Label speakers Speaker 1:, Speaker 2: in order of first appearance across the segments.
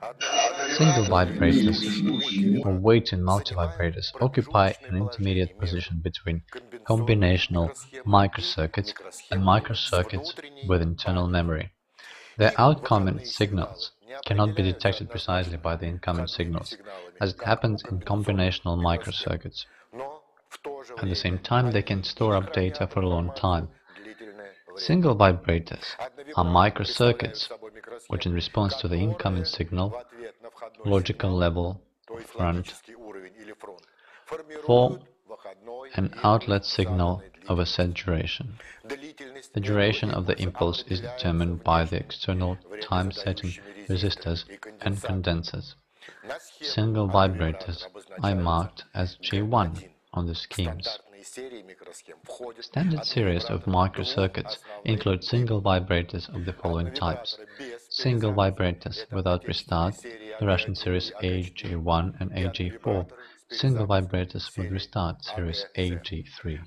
Speaker 1: Single vibrators or waiting multivibrators occupy an intermediate position between combinational microcircuits and microcircuits with internal memory. Their outcoming signals cannot be detected precisely by the incoming signals, as it happens in combinational microcircuits. At the same time, they can store up data for a long time. Single vibrators are microcircuits, which in response to the incoming signal, logical level front, form an outlet signal of a set duration. The duration of the impulse is determined by the external time-setting resistors and condensers. Single vibrators are marked as G1 on the schemes. Standard series of microcircuits include single vibrators of the following types. Single vibrators without restart, the Russian series AG1 and AG4. Single vibrators with restart, series AG3.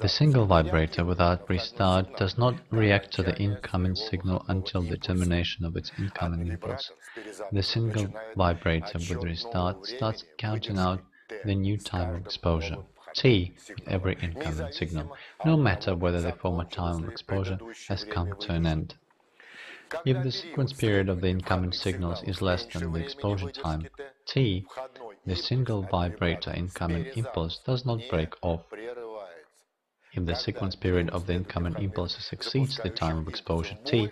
Speaker 1: The single vibrator without restart does not react to the incoming signal until the termination of its incoming impulse. The single vibrator with restart starts counting out the new time of exposure, t, with every incoming signal, no matter whether the former time of exposure has come to an end. If the sequence period of the incoming signals is less than the exposure time, t, the single vibrator incoming impulse does not break off. If the sequence period of the incoming impulses exceeds the time of exposure t,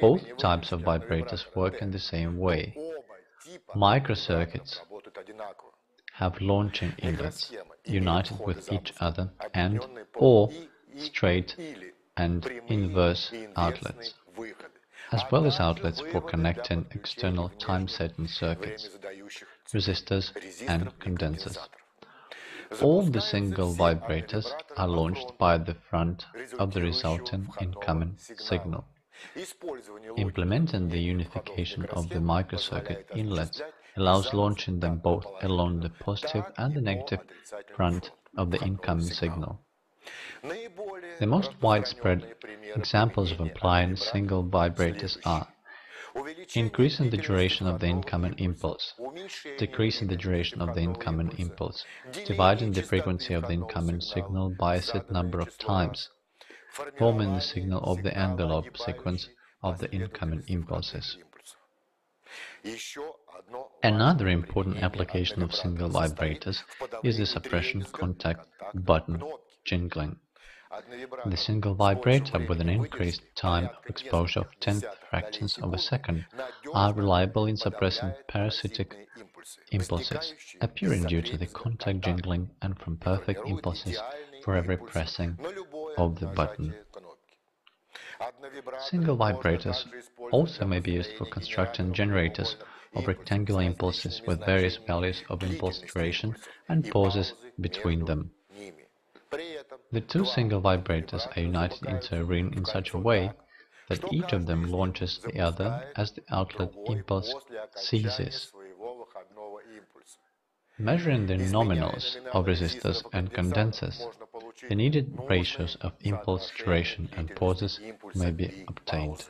Speaker 1: both types of vibrators work in the same way. Microcircuits have launching inlets united with each other and or straight and inverse outlets, as well as outlets for connecting external time-setting circuits, resistors and condensers. All the single vibrators are launched by the front of the resulting incoming signal. Implementing the unification of the microcircuit inlets allows launching them both along the positive and the negative front of the incoming signal. The most widespread examples of applying single vibrators are increasing the duration of the incoming impulse, decreasing the duration of the incoming impulse, dividing the frequency of the incoming signal by a set number of times, forming the signal of the envelope sequence of the incoming impulses. Another important application of single vibrators is the suppression contact button jingling. The single vibrator with an increased time of exposure of tenth fractions of a second are reliable in suppressing parasitic impulses, appearing due to the contact jingling and from perfect impulses for every pressing of the button. Single vibrators also may be used for constructing generators of rectangular impulses with various values of impulse duration and pauses between them. The two single vibrators are united into a ring in such a way that each of them launches the other as the outlet impulse ceases. Measuring the nominals of resistors and condensers, the needed ratios of impulse duration and pauses may be obtained.